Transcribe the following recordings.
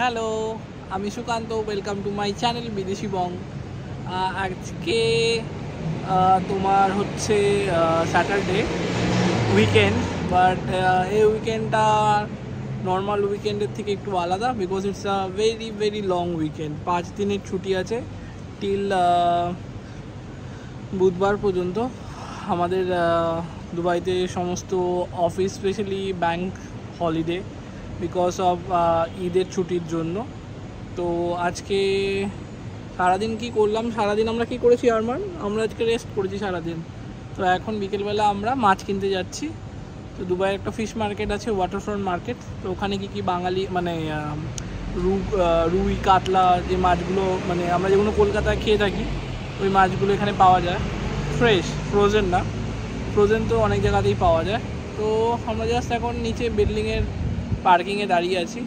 Hello, আমি Sukanta welcome to my channel বিদেশি বং। আজকে তোমার হচ্ছে স্যাটারডে উইকেন্ড বাট এই উইকেন্ডটা নর্মাল উইকেন্ডের থেকে একটু আলাদা because it's a very very long weekend পাঁচ দিনের ছুটি আছে টিল বুধবার পর্যন্ত। আমাদের দুবাইতে সমস্ত office specially bank holiday because of ঈদের ছুটির জন্য। তো আজকে সারাদিন কি করলাম? সারাদিন আমরা কি করেছি আরমান? আমরা আজকে রেস্ট করেছি সারাদিন। তো এখন বিকেলবেলা আমরা মাছ কিনতে যাচ্ছি। তো দুবাইয়ের একটা ফিশ মার্কেট আছে ওয়াটারফ্রন্ট মার্কেট তো ওখানে কি কি বাঙালি মানে রু রুই, কাতলা যে মাছগুলো মানে আমরা যেগুলো কলকাতায় খেয়ে থাকি, ওই মাছগুলো এখানে পাওয়া যায়। ফ্রেশ ফ্রোজেন না। ফ্রোজেন তো অনেক জায়গাতেই পাওয়া যায়। তো আমরা জাস্ট এখন নিচে বিল্ডিংয়ের পার্কিংয়ে দাঁড়িয়ে আছি।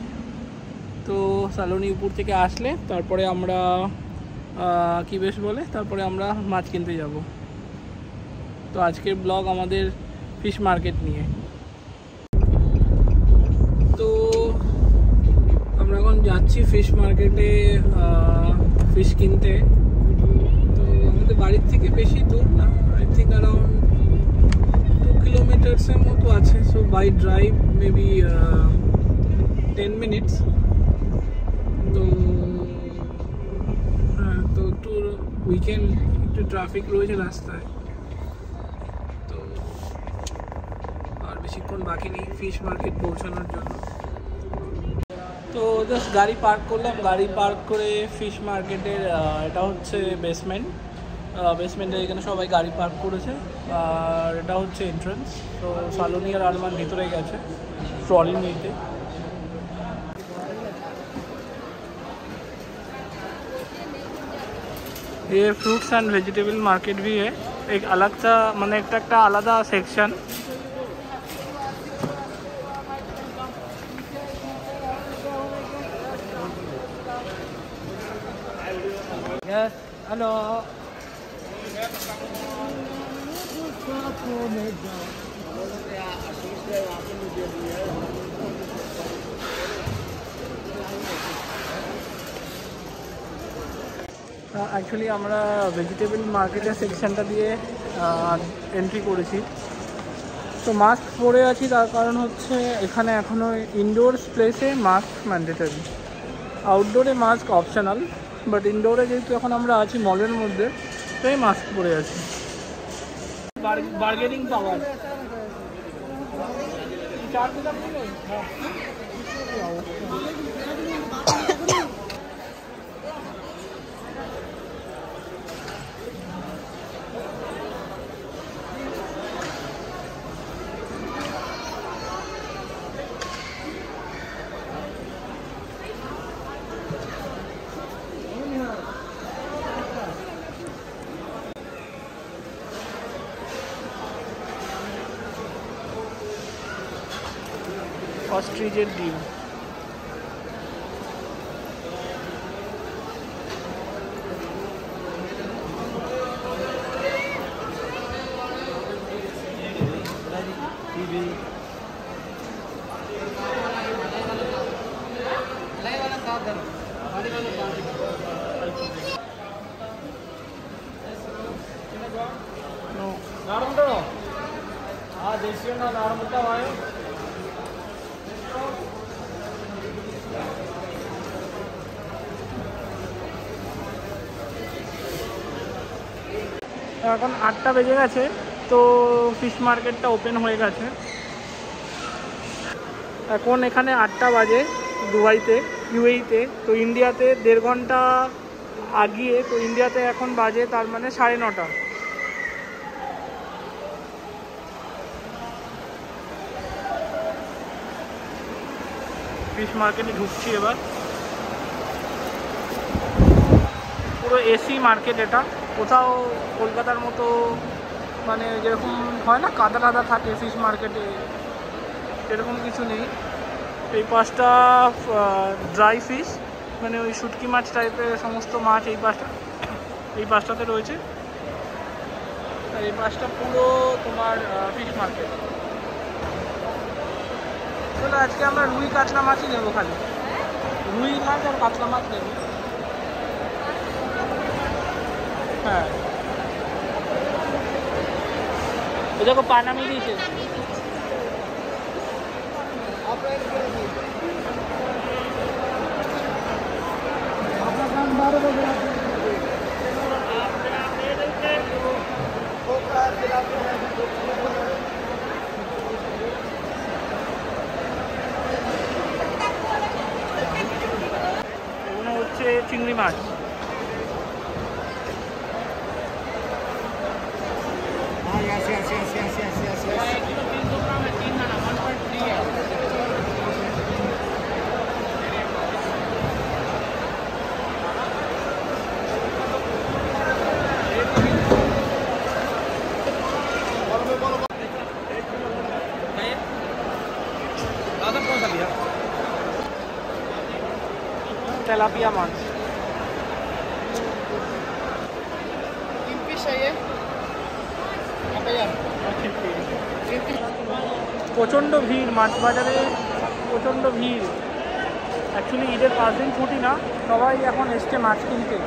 তো সালোনি উপর থেকে আসলে তারপরে আমরা কি বেশ বলে? তারপরে আমরা মাছ কিনতে যাব। তো আজকের ব্লগ আমাদের ফিশ মার্কেট নিয়ে। তো আমরা এখন যাচ্ছি ফিশ মার্কেটে ফিশ কিনতে। তো আমাদের বাড়ির থেকে বেশি দূর না আই থিঙ্ক অ্যারাউন্ড টু কিলোমিটার্সের মতো আছে। So by drive maybe ten minutes তো হ্যাঁ তো একটু উইকেন্ড একটু ট্রাফিক রয়েছে রাস্তায়। তো, আর বেশিক্ষণ বাকি নেই ফিশ মার্কেট পৌঁছানোর জন্য। তো জাস্ট গাড়ি পার্ক করলাম। গাড়ি পার্ক করে ফিশ মার্কেটের এটা হচ্ছে বেসমেন্ট বেসমেন্টের এখানে সবাই গাড়ি পার্ক করেছে। আর এটা হচ্ছে এন্ট্রান্স তো সালোনি আর আরমান ভিতরে গেছে। ট্রলি নিতে। ये फ्रूट्स एंड वेजिटेबल मार्केट भी है। एक अलग सा मैंने एक एक आलदा सेक्शन हेलो yes, অ্যাকচুয়ালি আমরা ভেজিটেবল মার্কেটের সেকশনটা দিয়ে এন্ট্রি করেছি। তো মাস্ক পরে আছি তার কারণ হচ্ছে এখানে এখনও ইনডোর প্লেসে মাস্ক ম্যান্ডেটারি আউটডোরে মাস্ক অপশনাল বাট ইনডোরে যেহেতু এখন আমরা আছি মলের মধ্যে তাই মাস্ক পরে আছি। বার্গেনিং পাওয়ার অস্ট্রিজের ডিম No. നാടൻ മുട്ട ആ ദേശീയ നാടൻ മുട്ട വായോ এখন আটটা বেজে গেছে, তো ফিশ মার্কেটটা ওপেন হয়ে গেছে। এখন এখানে আটটা বাজে দুবাইতে ইউএইতে তো ইন্ডিয়াতে দেড় ঘণ্টা আগিয়ে, তো ইন্ডিয়াতে এখন বাজে তার মানে সাড়ে নটা। ফিশ মার্কেটে ঢুকছি এবার। পুরো এসি মার্কেট এটা। কোথাও কলকাতার মতো মানে যেরকম হয় না, কাদা টাদা থাকে ফিশ মার্কেটে সেরকম কিছু নেই। এই পাঁচটা ড্রাই ফিশ মানে ওই শুটকি মাছ টাইপের সমস্ত মাছ এই পাঁচটা এই পাঁচটাতে রয়েছে। আর এই পাঁচটা পুরো তোমার ফিশ মার্কেট চলো আজকে আমরা রুই কাতলা মাছই নেব খালি। রুই মাছ আর কাতলা মাছ নেবে। হ্যাঁ ও দেখো পা নামিয়ে দিয়েছে এগুলো তেলাপিয়া মাছ প্রচণ্ড ভিড়, মাছ বাজারে প্রচণ্ড ভিড়। অ্যাকচুয়ালি ঈদের পাঁচ দিন ছুটি না, সবাই এখন এসছে মাছ কিনতে।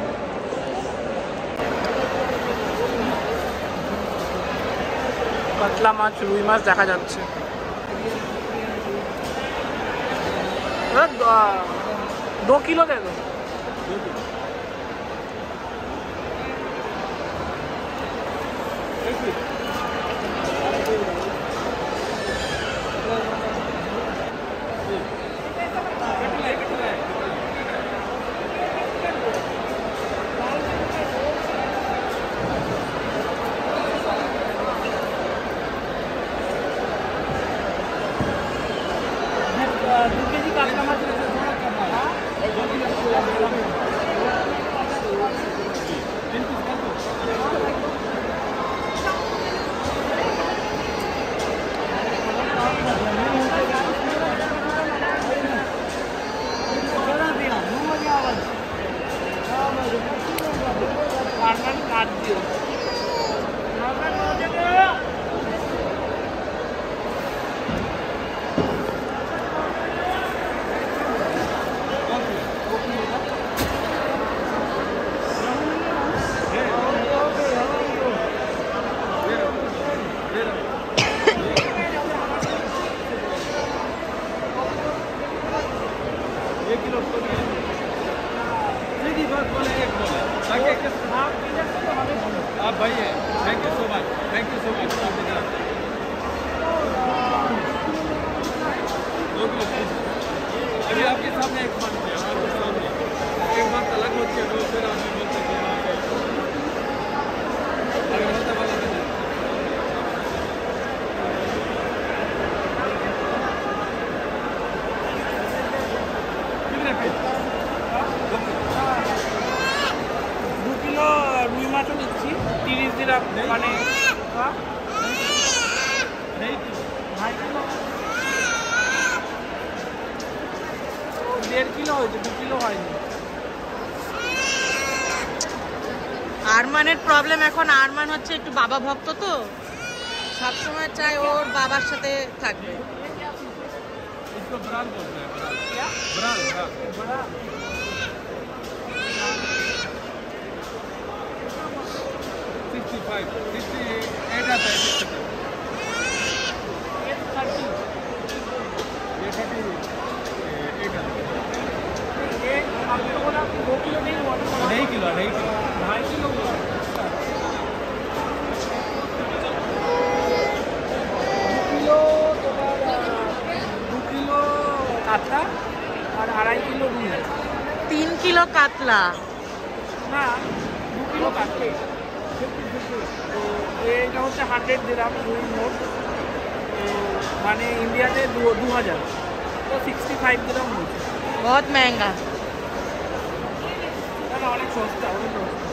কাতলা মাছ, রুই মাছ দেখা যাচ্ছে। দাদা, দ- দো কিলো आप भाई है thank you so much thank you so much আরমানের problem এখন আরমান হচ্ছে একটু বাবা ভক্ত তো। সবসময় চাই ওর বাবার সাথে থাকবে। Sixty-five, sixty-eight. তিন কিলো কাতলা। না দু কিলো কাটলে তো এটা হচ্ছে হান্ড্রেড দিরাম রুই তো মানে ইন্ডিয়াতে দু হাজার। তো সিক্সটি ফাইভ হয়েছে বহুত না অনেক সস্তা অনেক সস্তা।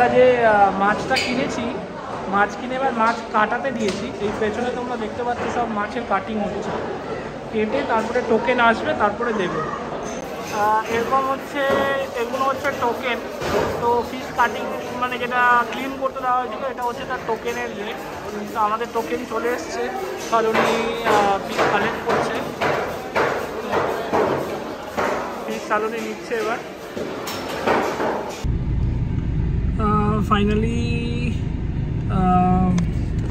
আমরা যে মাছটা কিনেছি, মাছ কিনে এবার মাছ কাটাতে দিয়েছি। এই পেছনে তোমরা দেখতে পাচ্ছ সব মাছের কাটিং হচ্ছে। কেটে তারপরে টোকেন আসবে, তারপরে দেবে। এরকম হচ্ছে, এগুলো হচ্ছে টোকেন তো ফিশ কাটিং মানে যেটা ক্লিন করতে দেওয়া হয়েছিল, এটা হচ্ছে তার টোকেনের যে তো আমাদের টোকেন চলে এসছে কারণই ফিশ কালেক্ট করছে। ফিশ সালনে নিচ্ছে এবার। ফাইনালি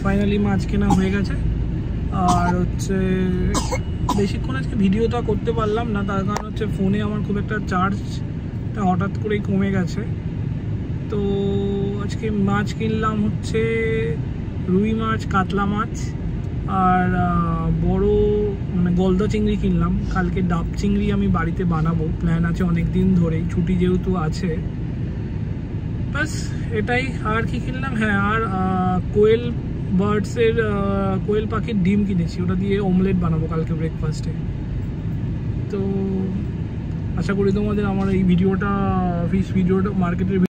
ফাইনালি মাছ কেনা হয়ে গেছে। আর হচ্ছে, বেশিক্ষণ আজকে ভিডিওটা করতে পারলাম না, তার কারণ হচ্ছে ফোনে আমার খুব একটা চার্জটা হঠাৎ করেই কমে গেছে। তো আজকে মাছ কিনলাম হচ্ছে রুই মাছ, কাতলা মাছ, আর বড় মানে গলদা চিংড়ি কিনলাম। কালকে ডাব চিংড়ি আমি বাড়িতে বানাবো। প্ল্যান আছে অনেক দিন ধরেই, ছুটি যেহেতু আছে। বাস এটাই আর কি কিনলাম? হ্যাঁ আর কোয়েল বার্ডসের কোয়েল পাখির ডিম কিনেছি। ওটা দিয়ে অমলেট বানাবো কালকে ব্রেকফাস্টে তো আশা করি তোমাদের আমার এই ভিডিওটা ফিস ভিডিওটা মার্কেটের